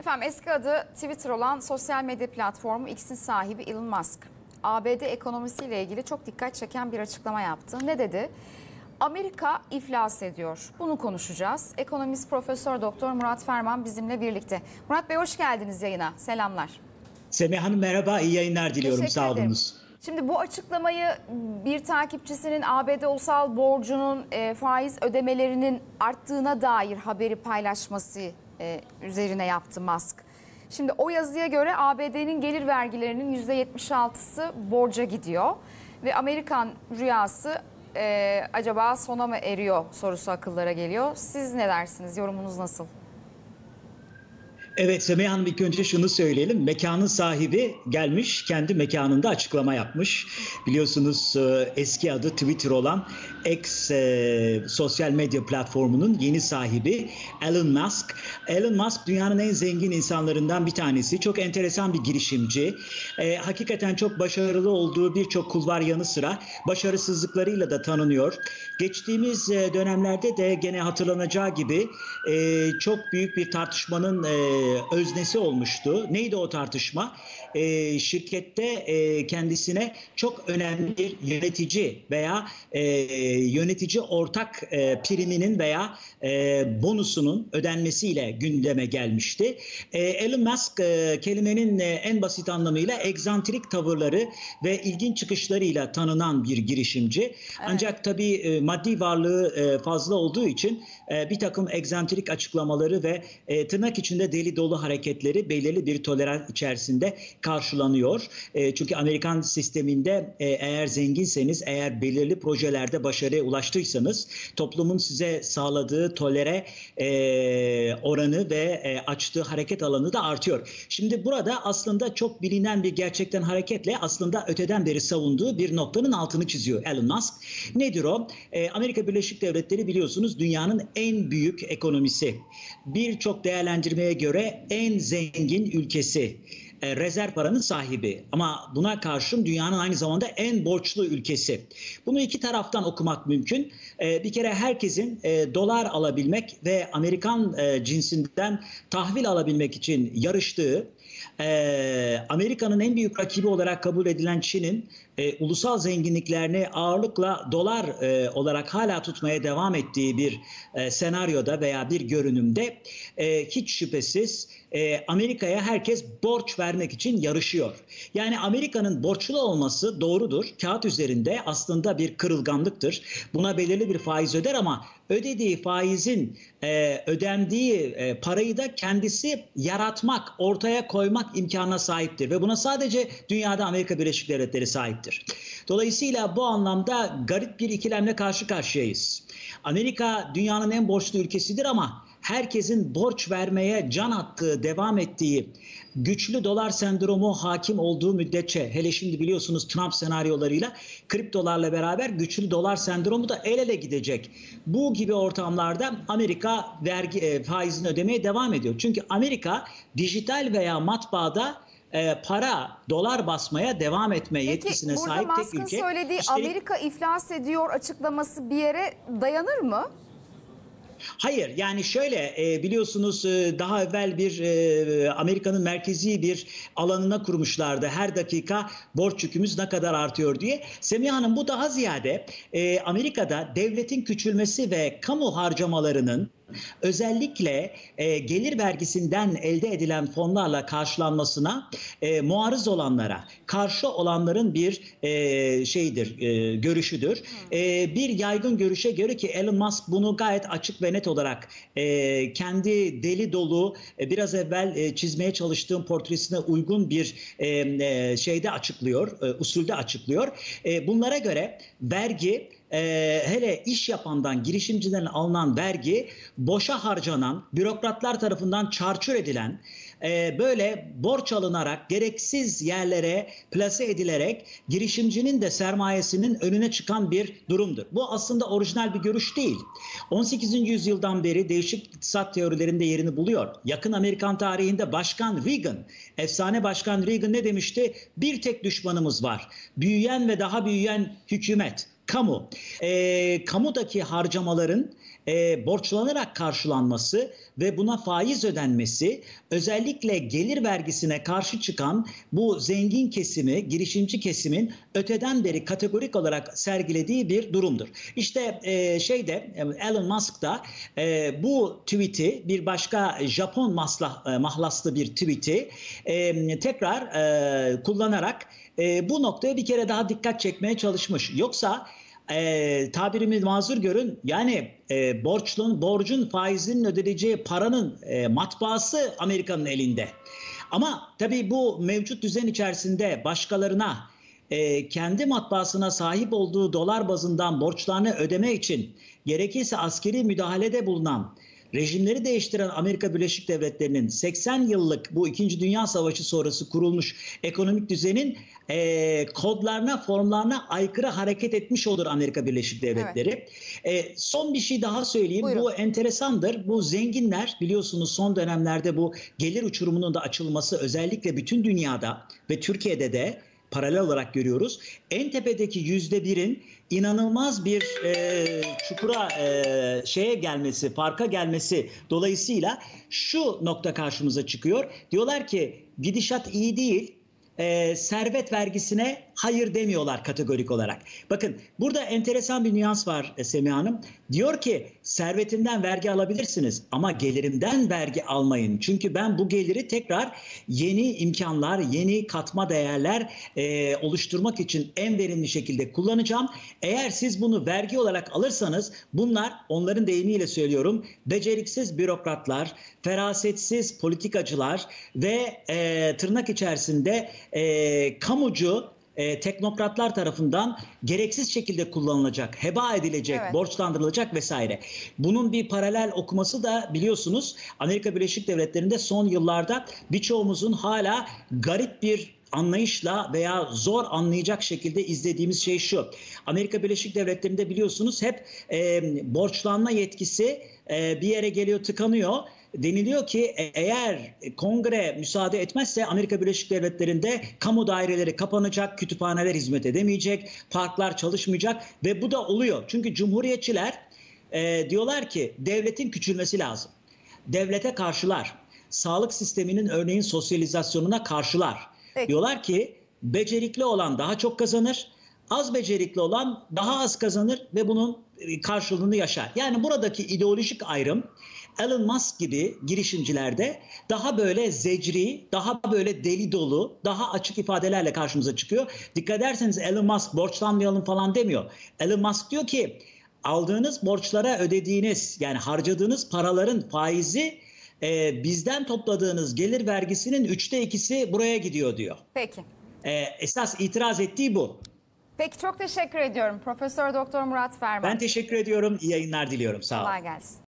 Efendim eski adı Twitter olan sosyal medya platformu X'in sahibi Elon Musk. ABD ekonomisiyle ilgili çok dikkat çeken bir açıklama yaptı. Ne dedi? Amerika iflas ediyor. Bunu konuşacağız. Ekonomist Profesör Doktor Murat Ferman bizimle birlikte. Murat Bey hoş geldiniz yayına. Selamlar. Semih Hanım merhaba, iyi yayınlar diliyorum. Teşekkür Sağ olunuz. Şimdi bu açıklamayı bir takipçisinin ABD ulusal borcunun e, faiz ödemelerinin arttığına dair haberi paylaşması e, üzerine yaptı Musk. Şimdi o yazıya göre ABD'nin gelir vergilerinin %76'sı borca gidiyor ve Amerikan rüyası e, acaba sona mı eriyor sorusu akıllara geliyor. Siz ne dersiniz? Yorumunuz nasıl? Evet Semih Hanım ilk önce şunu söyleyelim. Mekanın sahibi gelmiş, kendi mekanında açıklama yapmış. Biliyorsunuz e, eski adı Twitter olan X e, sosyal medya platformunun yeni sahibi Elon Musk. Elon Musk dünyanın en zengin insanlarından bir tanesi. Çok enteresan bir girişimci. E, hakikaten çok başarılı olduğu birçok kulvar yanı sıra başarısızlıklarıyla da tanınıyor. Geçtiğimiz e, dönemlerde de gene hatırlanacağı gibi e, çok büyük bir tartışmanın e, öznesi olmuştu. Neydi o tartışma? E, şirkette e, kendisine çok önemli bir yönetici veya e, yönetici ortak e, priminin veya e, bonusunun ödenmesiyle gündeme gelmişti. E, Elon Musk e, kelimenin e, en basit anlamıyla egzantrik tavırları ve ilginç çıkışlarıyla tanınan bir girişimci. Ancak tabii e, maddi varlığı e, fazla olduğu için e, bir takım egzantrik açıklamaları ve e, tırnak içinde deli dolu hareketleri belirli bir tolerans içerisinde karşılanıyor. E, çünkü Amerikan sisteminde e, eğer zenginseniz, eğer belirli projelerde başarıya ulaştıysanız toplumun size sağladığı tolere oranı ve açtığı hareket alanı da artıyor. Şimdi burada aslında çok bilinen bir gerçekten hareketle aslında öteden beri savunduğu bir noktanın altını çiziyor Elon Musk. Nedir o? Amerika Birleşik Devletleri biliyorsunuz dünyanın en büyük ekonomisi. Birçok değerlendirmeye göre en zengin ülkesi e, rezerv paranın sahibi ama buna karşın dünyanın aynı zamanda en borçlu ülkesi. Bunu iki taraftan okumak mümkün. E, bir kere herkesin e, dolar alabilmek ve Amerikan e, cinsinden tahvil alabilmek için yarıştığı e, Amerika'nın en büyük rakibi olarak kabul edilen Çin'in e, ulusal zenginliklerini ağırlıkla dolar e, olarak hala tutmaya devam ettiği bir e, senaryoda veya bir görünümde e, hiç şüphesiz e, Amerika'ya herkes borç vermek için yarışıyor. Yani Amerika'nın borçlu olması doğrudur. Kağıt üzerinde aslında bir kırılganlıktır. Buna belirli bir faiz öder ama ödediği faizin e, ödendiği e, parayı da kendisi yaratmak, ortaya koymak imkanına sahiptir ve buna sadece dünyada Amerika Birleşik Devletleri sahiptir. Dolayısıyla bu anlamda garip bir ikilemle karşı karşıyayız. Amerika dünyanın en borçlu ülkesidir ama herkesin borç vermeye can attığı, devam ettiği güçlü dolar sendromu hakim olduğu müddetçe hele şimdi biliyorsunuz Trump senaryolarıyla kriptolarla beraber güçlü dolar sendromu da el ele gidecek. Bu gibi ortamlarda Amerika vergi e, faizini ödemeye devam ediyor. Çünkü Amerika dijital veya matbaada e, para, dolar basmaya devam etme yetkisine Peki burada sahip tek ülke. söylediği Üstelik- Amerika iflas ediyor açıklaması bir yere dayanır mı? Hayır yani şöyle e, biliyorsunuz e, daha evvel bir e, Amerika'nın merkezi bir alanına kurmuşlardı. Her dakika borç yükümüz ne kadar artıyor diye. Semih Hanım bu daha ziyade e, Amerika'da devletin küçülmesi ve kamu harcamalarının özellikle e, gelir vergisinden elde edilen fonlarla karşılanmasına e, muarız olanlara, karşı olanların bir e, şeydir, e, görüşüdür. E, bir yaygın görüşe göre ki Elon Musk bunu gayet açık ve net olarak e, kendi deli dolu, e, biraz evvel e, çizmeye çalıştığım portresine uygun bir e, e, şeyde açıklıyor, e, usulde açıklıyor. E, bunlara göre vergi e, hele iş yapandan, girişimciden alınan vergi boşa harcanan, bürokratlar tarafından çarçur edilen, e, böyle borç alınarak, gereksiz yerlere plase edilerek girişimcinin de sermayesinin önüne çıkan bir durumdur. Bu aslında orijinal bir görüş değil. 18. yüzyıldan beri değişik iktisat teorilerinde yerini buluyor. Yakın Amerikan tarihinde Başkan Reagan, efsane Başkan Reagan ne demişti? Bir tek düşmanımız var. Büyüyen ve daha büyüyen hükümet kamu. E, kamudaki harcamaların e, borçlanarak karşılanması ve buna faiz ödenmesi özellikle gelir vergisine karşı çıkan bu zengin kesimi, girişimci kesimin öteden beri kategorik olarak sergilediği bir durumdur. İşte e, şeyde e, Elon Musk da e, bu tweet'i bir başka Japon maslah, e, mahlaslı bir tweet'i e, tekrar e, kullanarak e, bu noktaya bir kere daha dikkat çekmeye çalışmış. Yoksa e, tabirimi mazur görün yani e, borçlun borcun faizinin ödeneceği paranın e, matbaası Amerika'nın elinde. Ama tabii bu mevcut düzen içerisinde başkalarına e, kendi matbaasına sahip olduğu dolar bazından borçlarını ödeme için gerekirse askeri müdahalede bulunan rejimleri değiştiren Amerika Birleşik Devletleri'nin 80 yıllık bu 2. Dünya Savaşı sonrası kurulmuş ekonomik düzenin e, kodlarına, formlarına aykırı hareket etmiş olur Amerika Birleşik Devletleri. E, son bir şey daha söyleyeyim. Buyurun. Bu enteresandır. Bu zenginler biliyorsunuz son dönemlerde bu gelir uçurumunun da açılması özellikle bütün dünyada ve Türkiye'de de paralel olarak görüyoruz. En tepedeki yüzde birin inanılmaz bir e, çukura e, şeye gelmesi, farka gelmesi dolayısıyla şu nokta karşımıza çıkıyor. Diyorlar ki gidişat iyi değil. E, servet vergisine hayır demiyorlar kategorik olarak. Bakın burada enteresan bir nüans var e, Semiha Hanım. Diyor ki servetimden vergi alabilirsiniz ama gelirimden vergi almayın. Çünkü ben bu geliri tekrar yeni imkanlar, yeni katma değerler e, oluşturmak için en verimli şekilde kullanacağım. Eğer siz bunu vergi olarak alırsanız bunlar onların deyimiyle söylüyorum beceriksiz bürokratlar, ferasetsiz politikacılar ve e, tırnak içerisinde e, kamucu e, teknokratlar tarafından gereksiz şekilde kullanılacak, heba edilecek, Evet. borçlandırılacak vesaire. Bunun bir paralel okuması da biliyorsunuz Amerika Birleşik Devletleri'nde son yıllarda birçoğumuzun hala garip bir anlayışla veya zor anlayacak şekilde izlediğimiz şey şu. Amerika Birleşik Devletleri'nde biliyorsunuz hep e, borçlanma yetkisi e, bir yere geliyor tıkanıyor. Deniliyor ki e- eğer kongre müsaade etmezse Amerika Birleşik Devletleri'nde kamu daireleri kapanacak, kütüphaneler hizmet edemeyecek, parklar çalışmayacak ve bu da oluyor. Çünkü cumhuriyetçiler e, diyorlar ki devletin küçülmesi lazım. Devlete karşılar. Sağlık sisteminin örneğin sosyalizasyonuna karşılar. Peki. Diyorlar ki becerikli olan daha çok kazanır, az becerikli olan daha az kazanır ve bunun e, karşılığını yaşar. Yani buradaki ideolojik ayrım Elon Musk gibi girişimcilerde daha böyle zecri, daha böyle deli dolu, daha açık ifadelerle karşımıza çıkıyor. Dikkat ederseniz Elon Musk borçlanmayalım falan demiyor. Elon Musk diyor ki aldığınız borçlara ödediğiniz yani harcadığınız paraların faizi e, bizden topladığınız gelir vergisinin üçte ikisi buraya gidiyor diyor. Peki. E, esas itiraz ettiği bu. Peki çok teşekkür ediyorum. Profesör Doktor Murat Ferman. Ben teşekkür ediyorum. İyi yayınlar diliyorum. Sağ olun. Kolay gelsin.